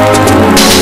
Música